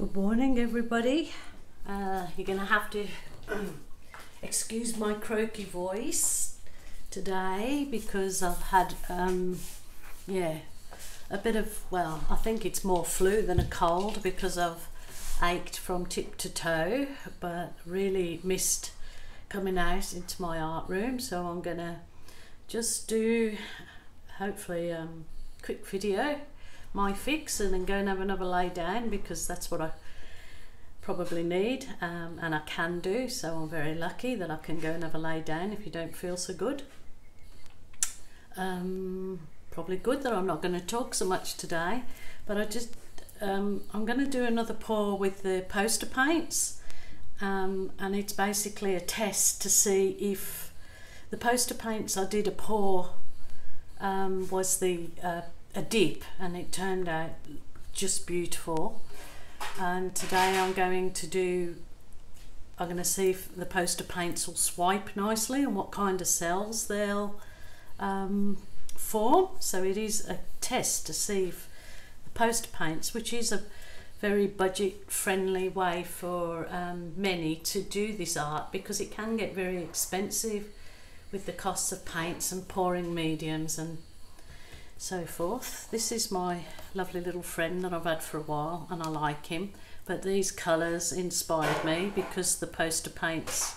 Good morning, everybody. Uh, you're going to have to excuse my croaky voice today because I've had, um, yeah, a bit of, well, I think it's more flu than a cold because I've ached from tip to toe, but really missed coming out into my art room. So I'm going to just do, hopefully, um, quick video my fix and then go and have another lay down because that's what I probably need um, and I can do so I'm very lucky that I can go and have a lay down if you don't feel so good. Um, probably good that I'm not going to talk so much today but I just um, I'm going to do another pour with the poster paints um, and it's basically a test to see if the poster paints I did a pour um, was the uh, a dip and it turned out just beautiful. And today I'm going to do I'm going to see if the poster paints will swipe nicely and what kind of cells they'll um, form. So it is a test to see if the poster paints which is a very budget friendly way for um, many to do this art because it can get very expensive with the costs of paints and pouring mediums and so forth. This is my lovely little friend that I've had for a while and I like him. But these colours inspired me because the poster paints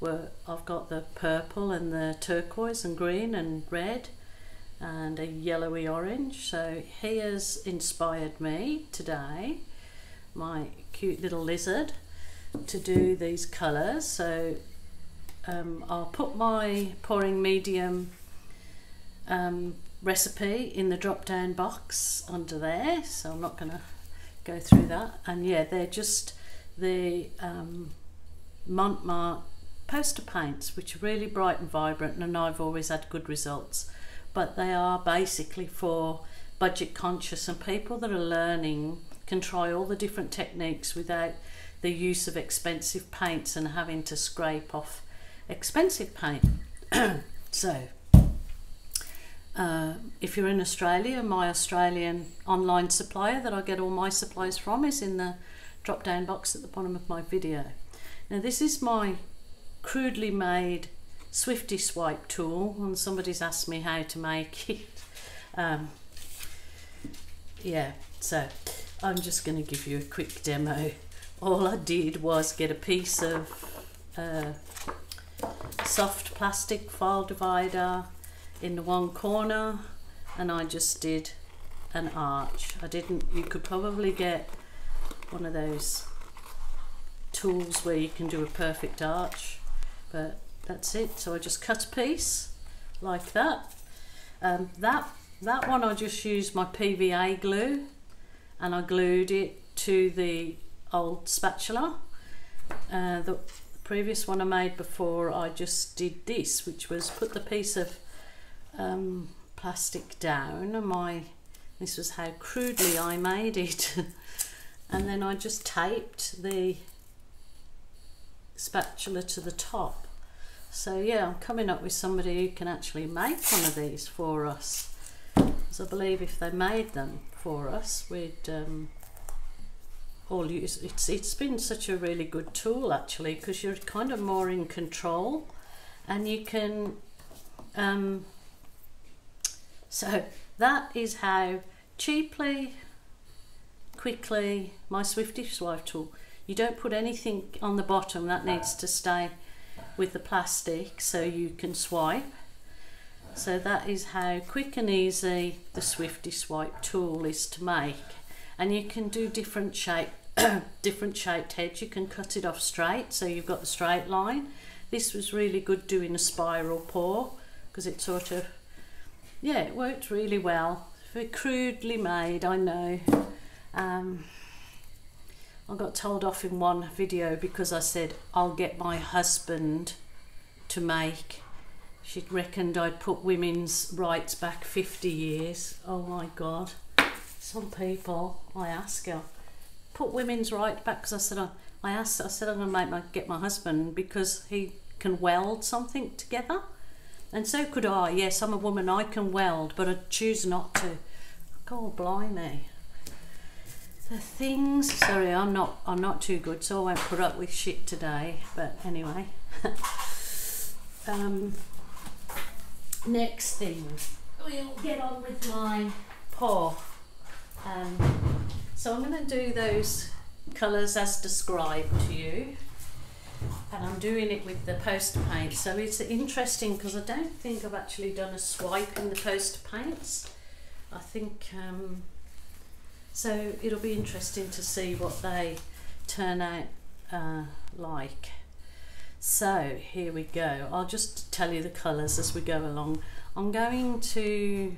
were, I've got the purple and the turquoise and green and red and a yellowy orange. So he has inspired me today, my cute little lizard, to do these colours. So um, I'll put my pouring medium um, recipe in the drop down box under there so I'm not going to go through that. And yeah they're just the um, Mont Marte poster paints which are really bright and vibrant and I've always had good results. But they are basically for budget conscious and people that are learning can try all the different techniques without the use of expensive paints and having to scrape off expensive paint so uh, if you're in Australia, my Australian online supplier that I get all my supplies from is in the drop down box at the bottom of my video. Now this is my crudely made Swifty Swipe tool and somebody's asked me how to make it. Um, yeah, so I'm just going to give you a quick demo. All I did was get a piece of uh, soft plastic file divider, in the one corner and I just did an arch. I didn't, you could probably get one of those tools where you can do a perfect arch, but that's it. So I just cut a piece like that. Um, that, that one I just used my PVA glue and I glued it to the old spatula. Uh, the previous one I made before I just did this, which was put the piece of um, plastic down and my this was how crudely I made it. And then I just taped the spatula to the top. So yeah I'm coming up with somebody who can actually make one of these for us. Because I believe if they made them for us we'd um, all use it's it's been such a really good tool actually because you're kind of more in control and you can um, so that is how cheaply, quickly, my Swifty Swipe tool, you don't put anything on the bottom that needs to stay with the plastic so you can swipe. So that is how quick and easy the Swifty Swipe tool is to make. And you can do different shape, different shaped heads. You can cut it off straight so you've got the straight line. This was really good doing a spiral pour because it sort of yeah, it worked really well. Very crudely made, I know. Um, I got told off in one video because I said I'll get my husband to make. she'd reckoned I'd put women's rights back 50 years. Oh my God. Some people, I ask her, put women's rights back because I said I, I asked I said I'm gonna make my get my husband because he can weld something together And so could I. Yes, I'm a woman. I can weld, but I choose not to. God blimey. The things. Sorry, I'm not. I'm not too good, so I won't put up with shit today. But anyway. um, next thing, we'll get on with my pour. Um, so I'm going to do those colours as described to you. And I'm doing it with the poster paint. So it's interesting because I don't think I've actually done a swipe in the poster paints. I think um, so it'll be interesting to see what they turn out uh, like. So here we go. I'll just tell you the colours as we go along. I'm going to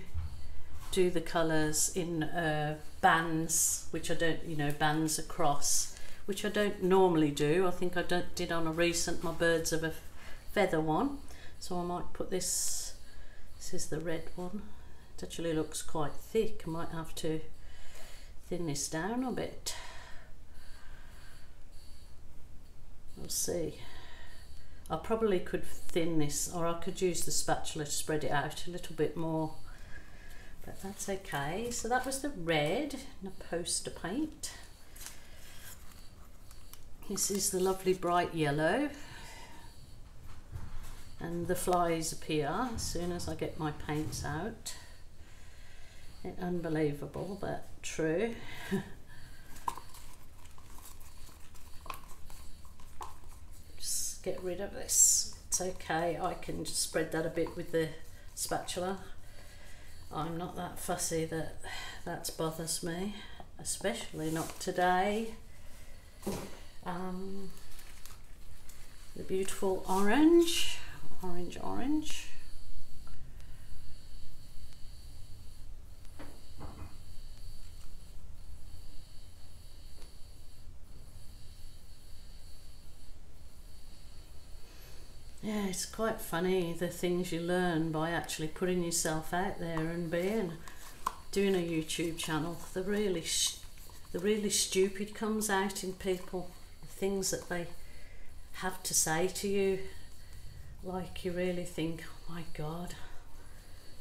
do the colours in uh, bands which I don't you know bands across which I don't normally do. I think I don't, did on a recent my birds of a feather one. So I might put this, this is the red one. It actually looks quite thick. I might have to thin this down a bit. We'll see. I probably could thin this or I could use the spatula to spread it out a little bit more but that's okay so that was the red poster paint this is the lovely bright yellow and the flies appear as soon as I get my paints out. It, unbelievable but true. just get rid of this. It's okay, I can just spread that a bit with the spatula. I'm not that fussy that that bothers me, especially not today um, the beautiful orange, orange, orange. Yeah, it's quite funny the things you learn by actually putting yourself out there and being doing a YouTube channel. The really the really stupid comes out in people the things that they have to say to you like you really think oh my god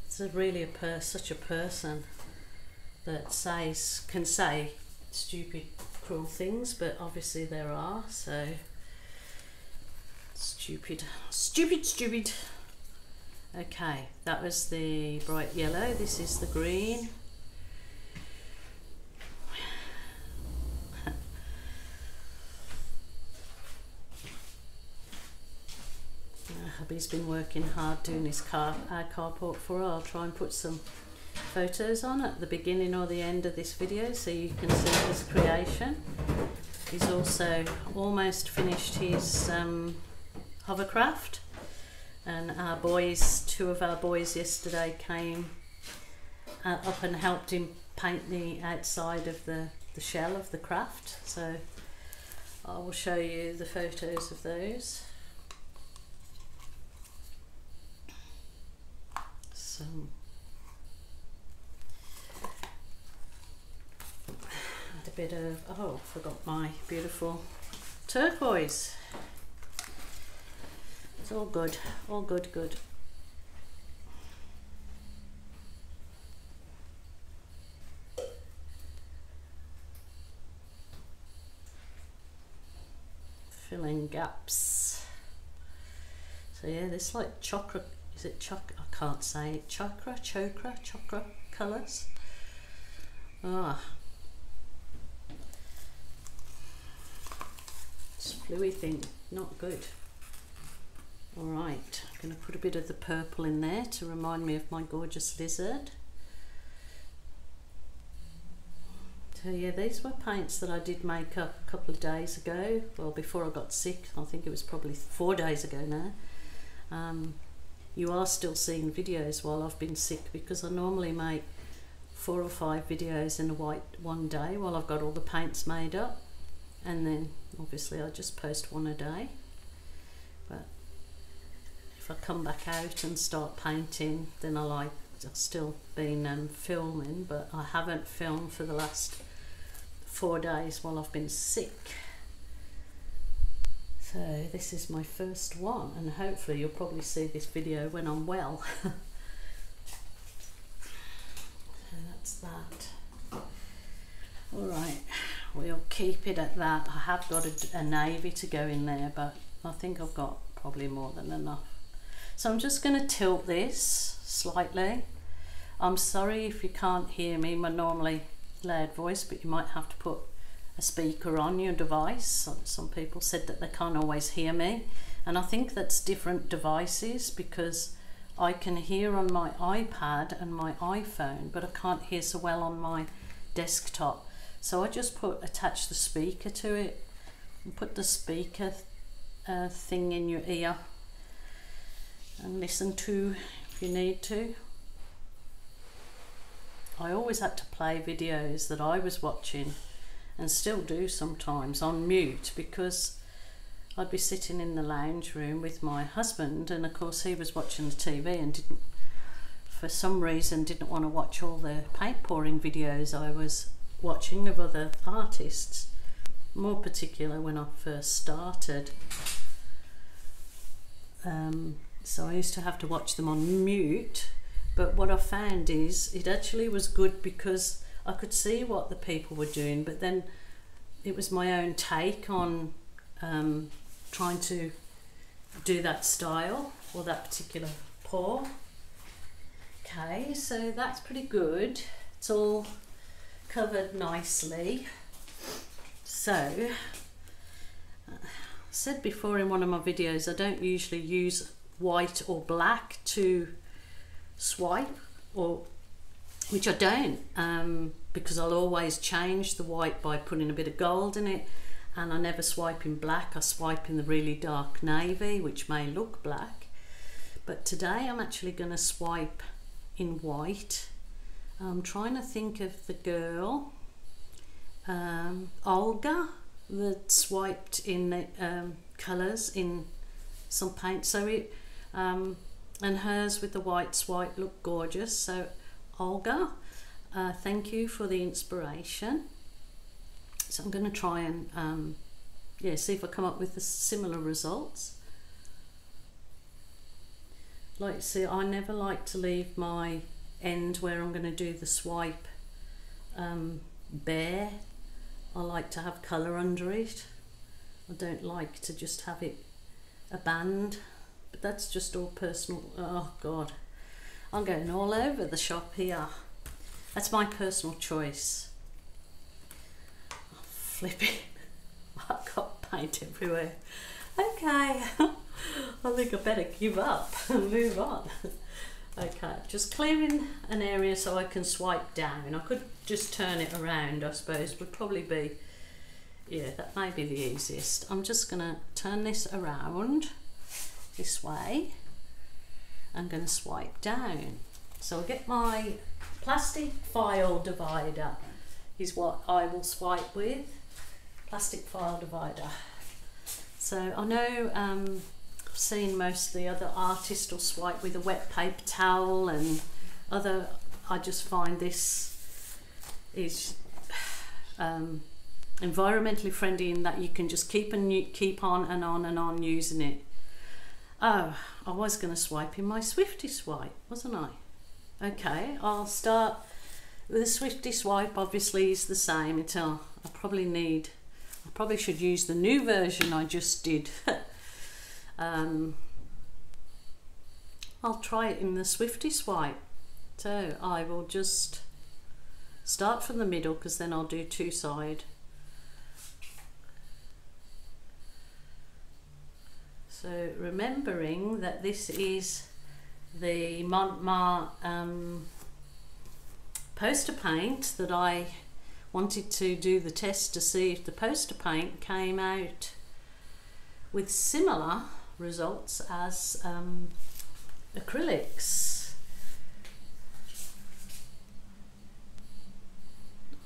it's a really a per such a person that says can say stupid cruel things but obviously there are so stupid. Stupid stupid. Okay that was the bright yellow. This is the green. Hubby's been working hard doing his car our carport for I'll try and put some photos on at the beginning or the end of this video so you can see his creation. He's also almost finished his um, hovercraft. And our boys, two of our boys yesterday came uh, up and helped him paint the outside of the, the shell of the craft. So I will show you the photos of those. some a bit of oh forgot my beautiful turquoise it's all good all good good filling gaps so yeah this like chocolate is it choc I can't say chakra, chokra, chakra colours. Ah. It's fluey thing, not good. Alright, I'm going to put a bit of the purple in there to remind me of my gorgeous lizard. So yeah, these were paints that I did make up a couple of days ago. Well, before I got sick, I think it was probably four days ago now. Um, you are still seeing videos while I've been sick because I normally make four or five videos in a white one day while I've got all the paints made up and then obviously I just post one a day if I come back out and start painting then I like I've still been um, filming but I haven't filmed for the last four days while I've been sick so this is my first one and hopefully you'll probably see this video when I'm well. so that's that. Alright, we'll keep it at that. I have got a, a navy to go in there but I think I've got probably more than enough. So I'm just going to tilt this slightly. I'm sorry if you can't hear me, my normally loud voice, but you might have to put a speaker on your device. Some, people said that they can't always hear me. And I think that's different devices because I can hear on my iPad and my iPhone, but I can't hear so well on my desktop. So I just put attach the speaker to it and put the speaker uh, thing in your ear and listen to if you need to. I always had to play videos that I was watching and still do sometimes on mute because I'd be sitting in the lounge room with my husband and of course he was watching the TV and didn't for some reason didn't want to watch all the paint pouring videos I was watching of other artists more particular when I first started um, so I used to have to watch them on mute but what I found is it actually was good because I could see what the people were doing, but then it was my own take on um, trying to do that style or that particular pour. Okay, so that's pretty good. It's all covered nicely. So, I uh, said before in one of my videos, I don't usually use white or black to swipe or which I don't um, because I'll always change the white by putting a bit of gold in it. And I never swipe in black I swipe in the really dark navy which may look black. But today I'm actually going to swipe in white. I'm trying to think of the girl um, Olga that swiped in the um, colours in some paint. So it um, and hers with the white swipe look gorgeous so Olga. Uh, thank you for the inspiration. So I'm going to try and um, yeah, see if I come up with similar results. Like see, I never like to leave my end where I'm going to do the swipe um, bare. I like to have colour under it. I don't like to just have it a band, but that's just all personal. Oh God. I'm going all over the shop here. That's my personal choice. Oh, flip it. I've got paint everywhere. Okay, I think I better give up and move on. Okay, just clearing an area so I can swipe down. I could just turn it around, I suppose, would probably be, yeah, that may be the easiest. I'm just gonna turn this around this way I'm going to swipe down. So I'll get my plastic file divider is what I will swipe with. Plastic file divider. So I know um, I've seen most of the other artists will swipe with a wet paper towel and other, I just find this is um, environmentally friendly in that you can just keep and keep on and on and on using it. Oh, I was going to swipe in my Swifty swipe, wasn't I? Okay, I'll start with a Swifty swipe, obviously is the same until I probably need, I probably should use the new version I just did. um, I'll try it in the Swifty swipe. So I will just start from the middle because then I'll do two side So remembering that this is the Mont Marte um, poster paint that I wanted to do the test to see if the poster paint came out with similar results as um, acrylics.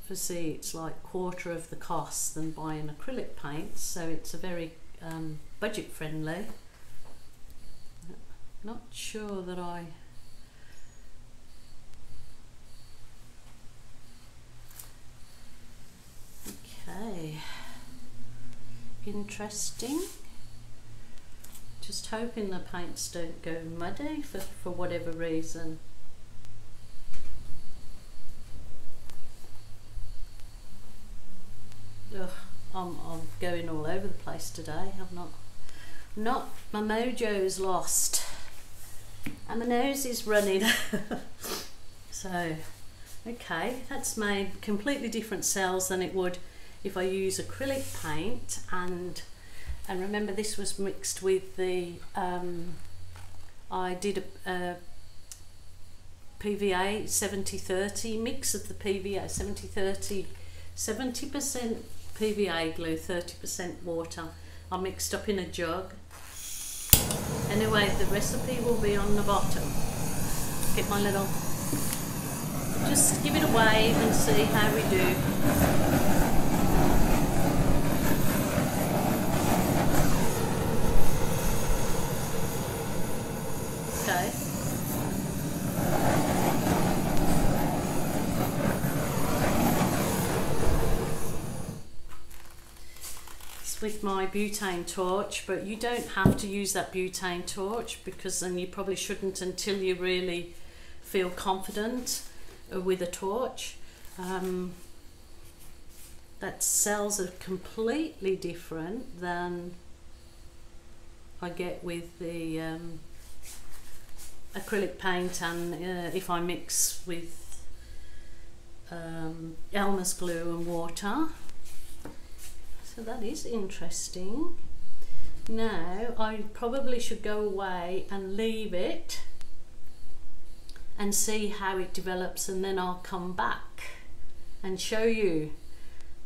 Obviously it's like quarter of the cost than buying acrylic paints so it's a very um, budget friendly. Not sure that I Okay. Interesting. just hoping the paints don't go muddy for, for whatever reason. Ugh, I'm, I'm going all over the place today. I'm not, not, my mojo is lost. And my nose is running. so, okay, that's made completely different cells than it would if I use acrylic paint and and remember this was mixed with the um, I did a, a PVA 70-30 mix of the PVA 70-30 70% PVA glue 30% water I mixed up in a jug. Anyway the recipe will be on the bottom. Get my little just give it a wave and see how we do my butane torch but you don't have to use that butane torch because and you probably shouldn't until you really feel confident uh, with a torch. Um, that cells are completely different than I get with the um, acrylic paint and uh, if I mix with um, Elmer's glue and water so that is interesting. Now I probably should go away and leave it and see how it develops and then I'll come back and show you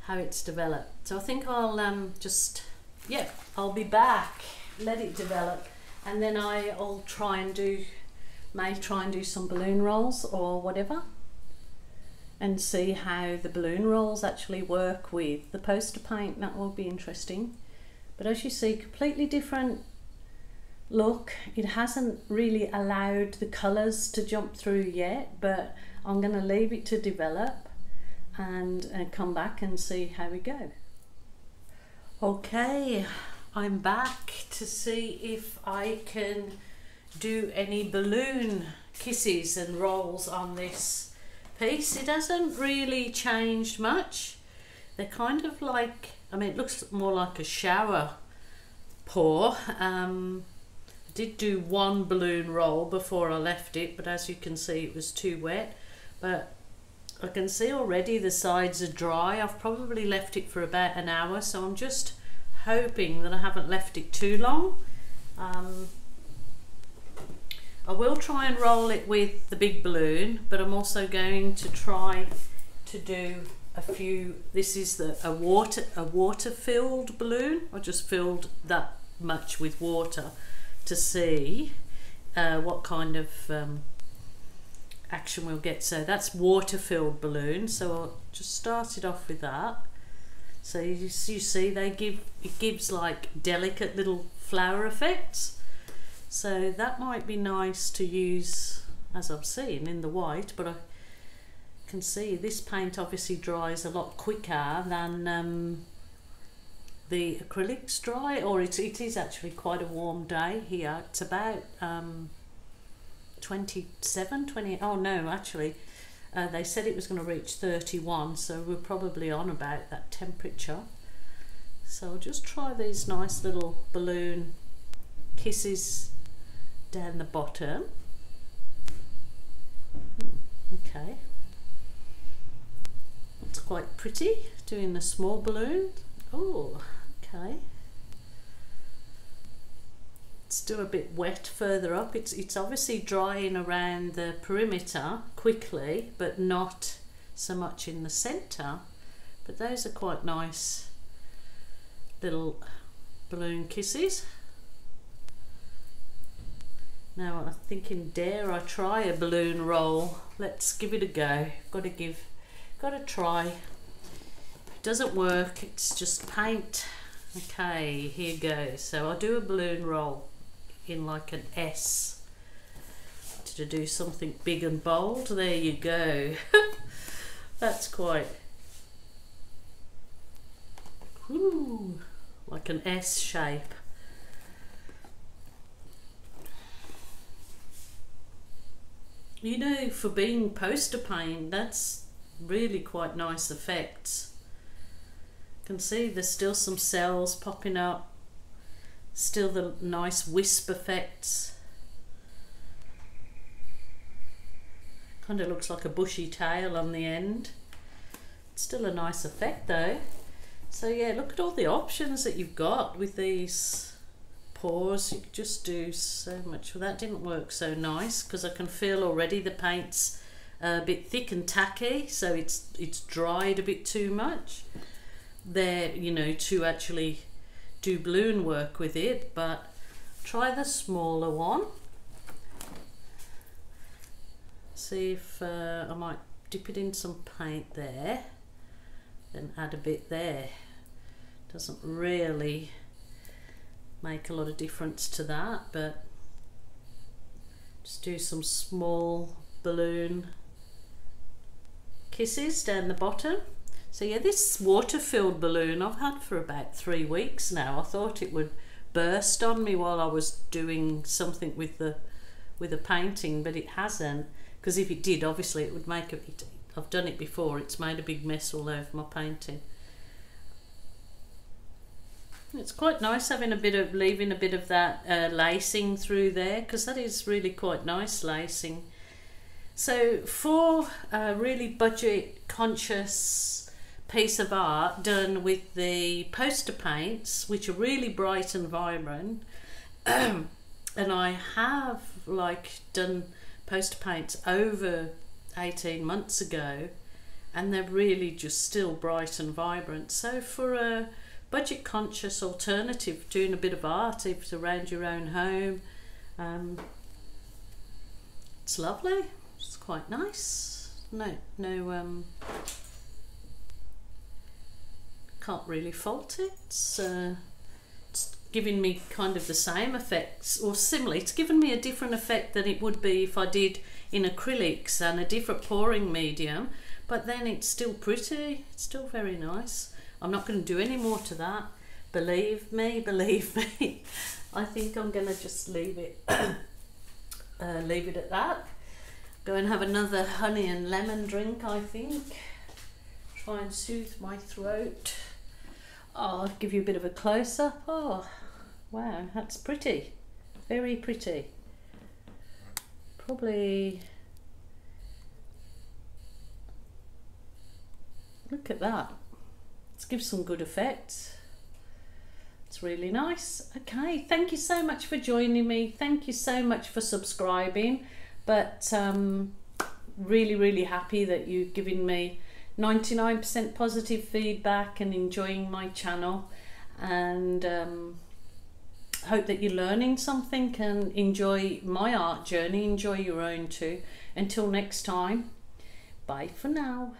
how it's developed. So I think I'll um, just, yeah, I'll be back, let it develop and then I'll try and do, may try and do some balloon rolls or whatever and see how the balloon rolls actually work with the poster paint. That will be interesting. But as you see, completely different look. It hasn't really allowed the colours to jump through yet, but I'm going to leave it to develop and uh, come back and see how we go. Okay, I'm back to see if I can do any balloon kisses and rolls on this piece. It hasn't really changed much. They're kind of like, I mean, it looks more like a shower pour. Um, I did do one balloon roll before I left it, but as you can see, it was too wet. But I can see already the sides are dry. I've probably left it for about an hour, so I'm just hoping that I haven't left it too long. Um, I will try and roll it with the big balloon, but I'm also going to try to do a few, this is the a water a water filled balloon. I just filled that much with water to see uh, what kind of um, action we'll get. So that's water filled balloon. So I'll just start it off with that. So you, you see they give, it gives like delicate little flower effects. So that might be nice to use as I've seen in the white, but I can see this paint obviously dries a lot quicker than um, the acrylics dry, or it, it is actually quite a warm day here. It's about um, 27, 20, oh no, actually, uh, they said it was going to reach 31, so we're probably on about that temperature. So I'll just try these nice little balloon kisses down the bottom. Okay. It's quite pretty, doing a small balloon. Oh, okay. It's still a bit wet further up. It's, it's obviously drying around the perimeter quickly, but not so much in the centre. But those are quite nice little balloon kisses. Now I'm thinking, dare I try a balloon roll? Let's give it a go. Got to give, got to try. If it doesn't work, it's just paint. Okay, here goes. So I'll do a balloon roll in like an S to do something big and bold. There you go. That's quite, whoo, like an S shape. You know, for being poster paint, that's really quite nice effects. You can see there's still some cells popping up, still the nice wisp effects. Kind of looks like a bushy tail on the end. Still a nice effect though. So yeah, look at all the options that you've got with these pours. You just do so much. Well, that didn't work so nice because I can feel already the paint's a bit thick and tacky, so it's it's dried a bit too much. There, you know, to actually do balloon work with it, but try the smaller one. See if uh, I might dip it in some paint there then add a bit there doesn't really make a lot of difference to that but just do some small balloon kisses down the bottom. So yeah this water filled balloon I've had for about three weeks now. I thought it would burst on me while I was doing something with the with a painting but it hasn't. Because if it did obviously it would make it I've done it before, it's made a big mess all over my painting. It's quite nice having a bit of, leaving a bit of that uh, lacing through there because that is really quite nice lacing. So for a really budget conscious piece of art done with the poster paints, which are really bright and vibrant, and I have like done poster paints over 18 months ago and they're really just still bright and vibrant. So for a budget conscious alternative, doing a bit of art if it's around your own home, um, it's lovely. It's quite nice. No, no, um, can't really fault it. It's, uh, it's giving me kind of the same effects or similar. It's given me a different effect than it would be if I did in acrylics and a different pouring medium but then it's still pretty it's still very nice I'm not going to do any more to that. Believe me believe me. I think I'm going to just leave it uh, leave it at that. Go and have another honey and lemon drink I think. Try and soothe my throat. Oh, I'll give you a bit of a close-up. Oh wow that's pretty. Very pretty. Probably look at that give some good effect. It's really nice. Okay thank you so much for joining me. Thank you so much for subscribing. But um, really really happy that you've given me 99% positive feedback and enjoying my channel. And um, hope that you're learning something and enjoy my art journey, enjoy your own too. Until next time, bye for now.